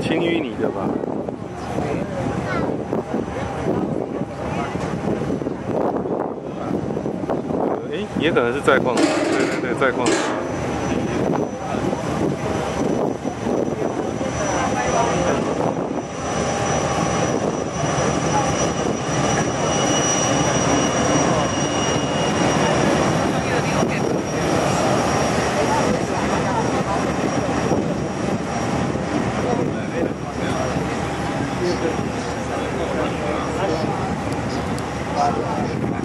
青淤泥的吧。哎，也可能是在矿，对对对，在矿。Thank you.